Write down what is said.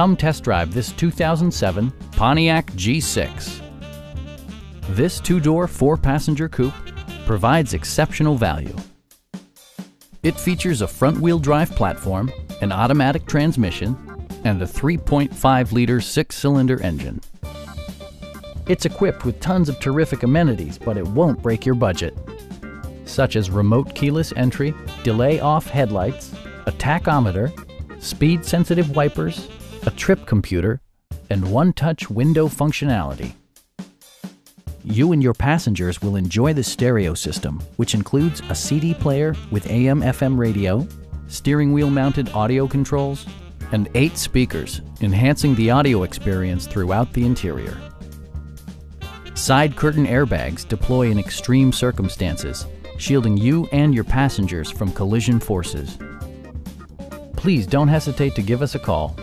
Come test drive this 2007 Pontiac G6. This two-door, four-passenger coupe provides exceptional value. It features a front-wheel drive platform, an automatic transmission, and a 3.5-liter six-cylinder engine. It's equipped with tons of terrific amenities, but it won't break your budget, such as remote keyless entry, delay off headlights, a tachometer, speed-sensitive wipers, a trip computer, and one-touch window functionality. You and your passengers will enjoy the stereo system, which includes a CD player with AM-FM radio, steering wheel mounted audio controls, and eight speakers, enhancing the audio experience throughout the interior. Side curtain airbags deploy in extreme circumstances, shielding you and your passengers from collision forces. Please don't hesitate to give us a call